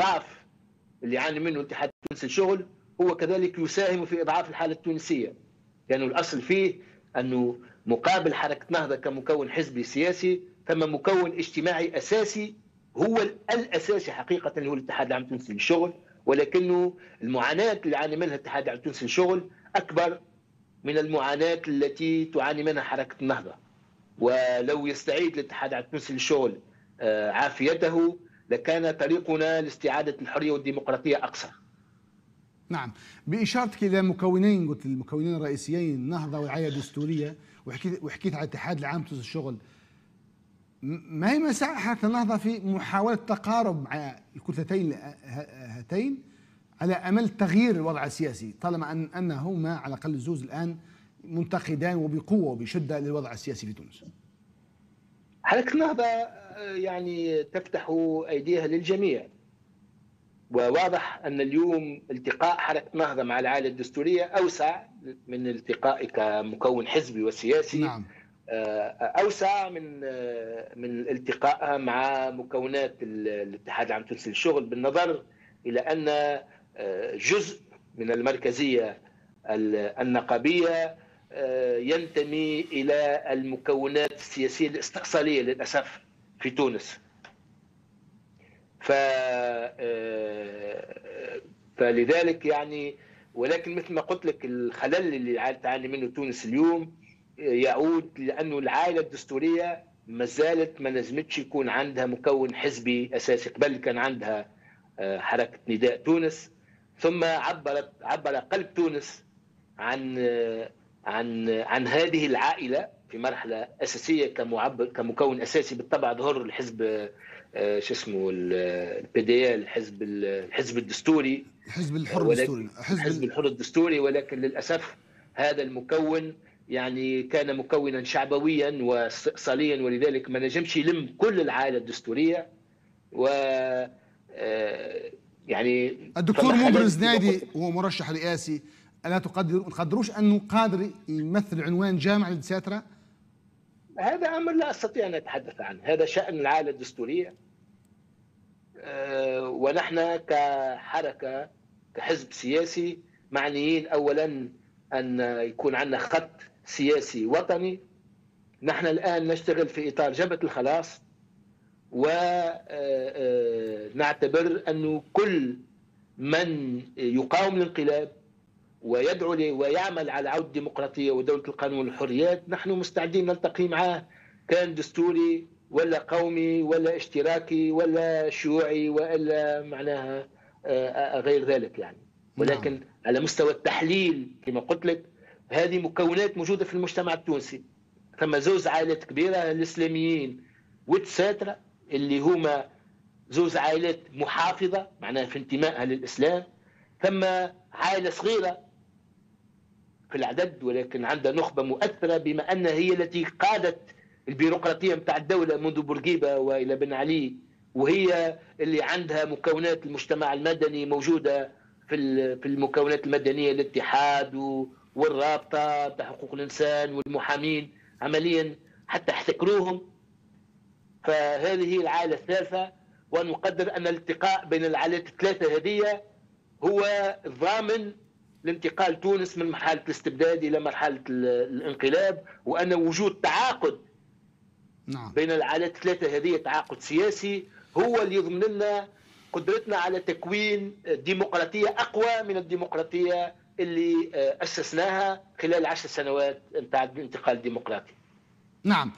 ضعف اللي يعاني منه الاتحاد التونسي للشغل هو كذلك يساهم في إضعاف الحالة التونسية. لأنه يعني الأصل فيه أنه مقابل حركة نهضه كمكون حزبي سياسي ثم مكون اجتماعي أساسي هو الأساسي حقيقة اللي هو الاتحاد العام التونسي للشغل. ولكنه المعاناة اللي يعاني منها الاتحاد العام التونسي للشغل أكبر من المعاناة التي تعاني منها حركة النهضه ولو يستعيد الاتحاد العام التونسي للشغل آه، عافيته لكان طريقنا لاستعادة الحرية والديمقراطية اقصر. نعم. باشارتك إلى مكونين قلت المكونين الرئيسيين النهضه والعائله الدستوريه وحكيت وحكيت على الاتحاد العام التونسي للشغل ما هي مساحة النهضة في محاولة تقارب مع الكتلتين هاتين على أمل تغيير الوضع السياسي طالما أن أنهما على الأقل الزوز الآن منتقدان وبقوة وبشدة للوضع السياسي في تونس. حركة النهضة يعني تفتح أيديها للجميع. وواضح أن اليوم التقاء حركة النهضة مع العائلة الدستورية أوسع من التقاء كمكون حزبي وسياسي. نعم. آه، أوسع من آه، من التقائها مع مكونات الاتحاد العام التونسي للشغل بالنظر إلى أن آه، جزء من المركزية النقابية ينتمي إلى المكونات السياسية الاستقصاليه للأسف. في تونس. ف فلذلك يعني ولكن مثل ما قلت لك الخلل اللي تعاني منه تونس اليوم يعود لأنه العائلة الدستورية ما زالت ما نجمتش يكون عندها مكون حزبي أساسي قبل كان عندها آه، حركة نداء تونس ثم عبرت عبر قلب تونس عن آه، عن عن هذه العائلة في مرحلة أساسية كمعبر كمكون أساسي بالطبع ظهر الحزب آه، شو اسمه ال PD الحزب الحزب الدستوري. الحزب الحر الدستوري. الحزب الحر الدستوري ولكن للأسف هذا المكون يعني كان مكونا شعبويا واستئصاليا ولذلك ما نجمش يلم كل العائلة الدستورية. و آه، يعني الدكتور مبرز نادي هو مرشح رئاسي ألا تقدر تقدروش أنه قادر يمثل عنوان جامع للدساتره؟ هذا أمر لا أستطيع أن أتحدث عنه، هذا شأن العائله الدستورية. آه، ونحن كحركة كحزب سياسي معنيين اولا أن يكون عندنا خط سياسي وطني. نحن الآن نشتغل في إطار جبهة الخلاص ونعتبر آه، آه، أنه كل من يقاوم الانقلاب ويدعو لي ويعمل على عودة الديمقراطية ودولة القانون والحريات نحن مستعدين نلتقي معه كان دستوري ولا قومي ولا اشتراكي ولا شيوعي ولا معناها آه، غير ذلك يعني. نعم. ولكن على مستوى التحليل كما قلت لك هذه مكونات موجودة في المجتمع التونسي. ثم زوز عائلات كبيرة الإسلاميين والتساترة اللي هما زوز عائلات محافظة معناها في انتمائها للإسلام. ثم عائلة صغيرة في العدد ولكن عندها نخبة مؤثرة بما أنها هي التي قادت البيروقراطية متاع الدولة منذ بورقيبة وإلى بن علي وهي اللي عندها مكونات المجتمع المدني موجودة في في المكونات المدنية الاتحاد والرابطة بتاع حقوق الإنسان والمحامين. عمليا حتى احتكروهم. فهذه العائله الثالثة ونقدر أن الالتقاء بين العائلات الثلاثة هذه هو ضامن لانتقال تونس من مرحلة الاستبداد إلى مرحلة الانقلاب وأن وجود تعاقد نعم. بين العائلات الثلاثة. هذه تعاقد سياسي هو اللي يضمن لنا قدرتنا على تكوين ديمقراطيه أقوى من الديمقراطية اللي آه، أسسناها خلال عشر سنوات نتاع الانتقال الديمقراطي. نعم.